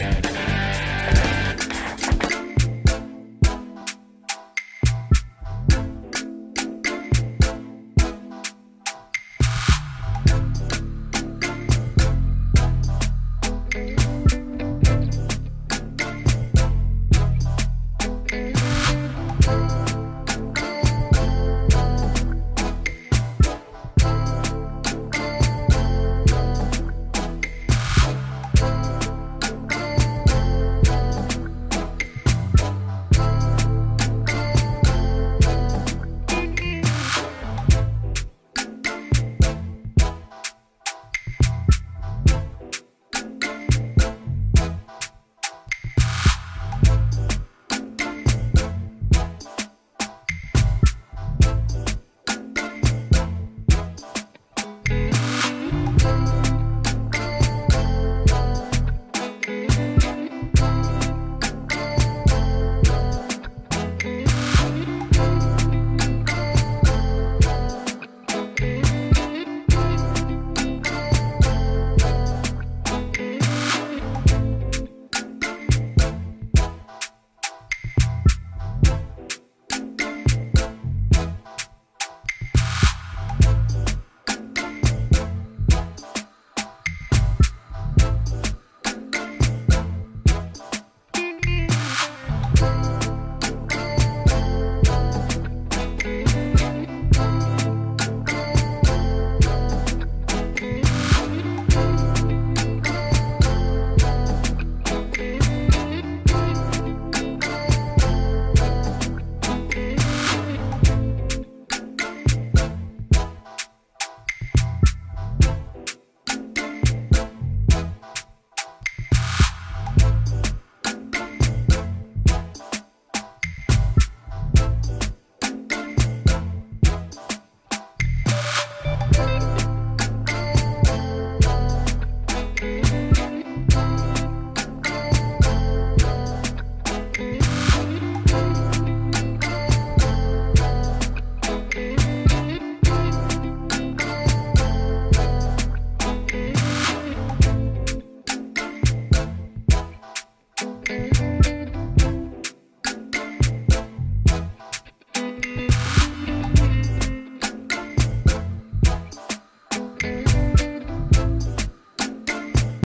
Yeah.